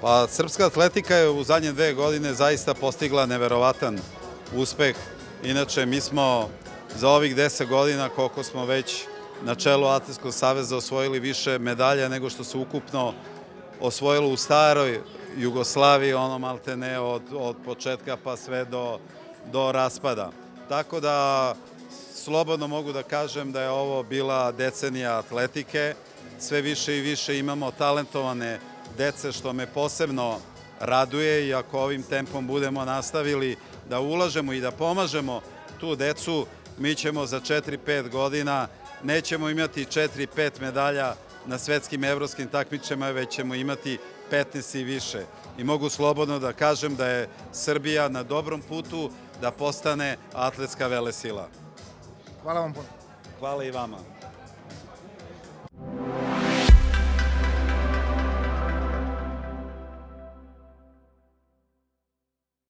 Pa srpska atletika je u zadnje dve godine zaista postigla neverovatan uspeh. Inače, mi smo za ovih 10 godina koliko smo već na čelu Atletskog saveza osvojili više medalja nego što se ukupno osvojilo u staroj Jugoslaviji, ono malte ne od, od početka pa sve do, do raspada. Tako da slobodno mogu da kažem da je ovo bila decenija atletike. Sve više i više imamo talentovane dece što me posebno raduje i ako ovim tempom budemo nastavili da ulažemo i da pomažemo tu decu, mi ćemo za 4-5 godina nećemo imati 4-5 medalja na svetskim evropskim takmičama, već ćemo imati 15 i više. I mogu slobodno da kažem da je Srbija na dobrom putu da postane atletska velesila. Hvala vam puno. Hvala i vama.